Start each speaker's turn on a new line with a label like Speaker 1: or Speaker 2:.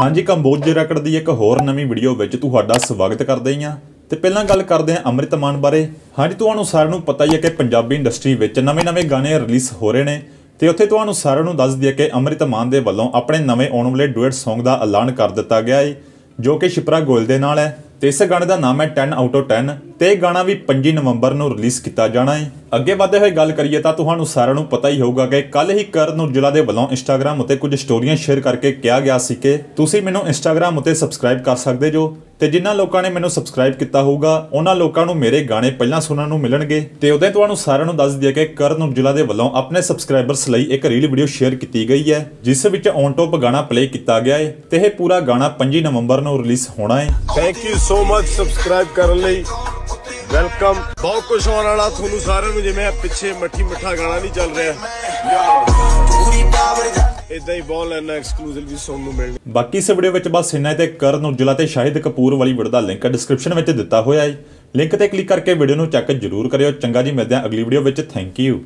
Speaker 1: ਹਾਂਜੀ, ਕੰਬੋਜ ਰੈਕਡ ਦੀ ਇੱਕ ਹੋਰ ਨਵੀਂ ਵੀਡੀਓ ਵਿੱਚ ਤੁਹਾਡਾ ਸਵਾਗਤ ਕਰਦੇ ਹਾਂ। ਤੇ ਪਹਿਲਾਂ ਗੱਲ ਕਰਦੇ ਹਾਂ ਅੰਮ੍ਰਿਤ ਮਾਨ ਬਾਰੇ। ਹਾਂਜੀ, ਤੁਹਾਨੂੰ ਸਾਰਿਆਂ ਨੂੰ ਪਤਾ ਹੀ ਹੈ ਕਿ ਪੰਜਾਬੀ ਇੰਡਸਟਰੀ ਵਿੱਚ ਨਵੇਂ-ਨਵੇਂ ਗਾਣੇ ਰਿਲੀਜ਼ ਹੋ ਰਹੇ ਨੇ। ਤੇ ਉੱਥੇ ਤੁਹਾਨੂੰ ਸਾਰਿਆਂ ਨੂੰ ਦੱਸ ਦਈਏ ਕਿ ਅੰਮ੍ਰਿਤ ਮਾਨ ਦੇ ਵੱਲੋਂ ਆਪਣੇ ਨਵੇਂ ਆਉਣ ਵਾਲੇ ਡੁਐਟ Song ਦਾ ਐਲਾਨ ਕਰ ਦਿੱਤਾ ਗਿਆ ਹੈ, ਜੋ ਕਿ ਸ਼ਿਪਰਾ ਗੋਇਲ ਦੇ ਨਾਲ ਹੈ। ਤੇ ਇਸ ਗਾਣੇ ਦਾ ਨਾਮ ਹੈ 10 ਆਊਟ ਆਫ 10 ਤੇ ਇਹ ਗਾਣਾ ਵੀ 25 ਨਵੰਬਰ ਨੂੰ ਰਿਲੀਜ਼ ਕੀਤਾ ਜਾਣਾ ਹੈ। ਅੱਗੇ ਵਧਦੇ ਹੋਏ ਗੱਲ ਕਰੀਏ ਤਾਂ ਤੁਹਾਨੂੰ ਸਾਰਿਆਂ ਨੂੰ ਪਤਾ ਹੀ ਹੋਊਗਾ ਕਿ ਕੱਲ ਹੀ ਕਰਨ ਔਜਲਾ ਦੇ ਵੱਲੋਂ ਇੰਸਟਾਗ੍ਰam ਉੱਤੇ ਕੁਝ ਸਟੋਰੀਆਂ ਸ਼ੇਅਰ ਕਰਕੇ ਕਿਹਾ ਗਿਆ ਸੀ ਕਿ ਤੁਸੀਂ ਮੈਨੂੰ ਇੰਸਟਾਗ੍ਰam ਉੱਤੇ ਸਬਸਕ੍ਰਾਈਬ ਕਰ ਸਕਦੇ ਜੋ ਤੇ ਜਿਨ੍ਹਾਂ ਲੋਕਾਂ ਨੇ ਮੈਨੂੰ ਸਬਸਕ੍ਰਾਈਬ ਕੀਤਾ ਹੋਊਗਾ, ਉਹਨਾਂ ਲੋਕਾਂ ਨੂੰ ਮੇਰੇ ਗਾਣੇ ਪਹਿਲਾਂ ਸੁਣਨ ਨੂੰ ਮਿਲਣਗੇ ਤੇ ਉਹਦੇ ਤੁਹਾਨੂੰ ਸਾਰਿਆਂ ਨੂੰ ਦੱਸ ਦਈਏ ਕਿ ਕਰਨ ਔਜਲਾ ਦੇ ਵੱਲੋਂ ਆਪਣੇ ਸਬਸਕ੍ਰਾਈਬਰਸ ਲਈ ਇੱਕ ਰੀਲ ਵੀਡੀਓ ਸ਼ੇਅਰ ਕੀਤੀ ਗਈ ਹੈ, ਜਿਸ ਵਿੱਚ ਔਨ ਟੌਪ ਗਾਣਾ ਪਲੇ ਕੀਤਾ ਗਿਆ ਹੈ ਤੇ ਇਹ ਪੂਰਾ ਗਾਣਾ 25 ਨਵੰਬਰ ਨੂੰ ਰਿਲੀਜ਼ ਹੋਣਾ ਹੈ।
Speaker 2: Thank you so much subscribe ਕਰਨ ਲਈ। ਵੈਲਕਮ। ਬਹੁਤ ਕੁਝ ਆਉਣ ਵਾਲਾ ਤੁਹਾਨੂੰ ਸਾਰਿਆਂ ਨੂੰ ਜਿਵੇਂ ਪਿੱਛੇ ਮੱਠੀ ਮਿੱਠਾ ਗਾਣਾ ਨਹੀਂ ਚੱਲ ਰਿਹਾ। ਇਦਾਂ ਹੀ ਬਹੁਤ ਲੈਣਾ ਐਕਸਕਲੂਸਿਵ ਵੀ ਨੂੰ ਮਿਲਣੀ।
Speaker 1: ਬਾਕੀ ਇਸ ਵੀਡੀਓ ਵਿੱਚ ਬਸ ਇੰਨਾ ਹੀ ਤੇ ਕਰਨ ਔਜਲਾ ਤੇ ਸ਼ਾਹਿਦ ਕਪੂਰ ਵਾਲੀ ਵੀਡੀਓ ਦਾ ਲਿੰਕ ਡਿਸਕ੍ਰਿਪਸ਼ਨ ਵਿੱਚ ਦਿੱਤਾ ਹੋਇਆ ਹੈ। ਲਿੰਕ ਤੇ ਕਲਿੱਕ ਕਰਕੇ ਵੀਡੀਓ ਨੂੰ ਚੈੱਕ ਜ਼ਰੂਰ ਕਰਿਓ। ਚੰਗਾ ਜੀ, ਮਿਲਦੇ ਹਾਂ ਅਗਲੀ ਵੀਡੀਓ ਵਿੱਚ। Thank you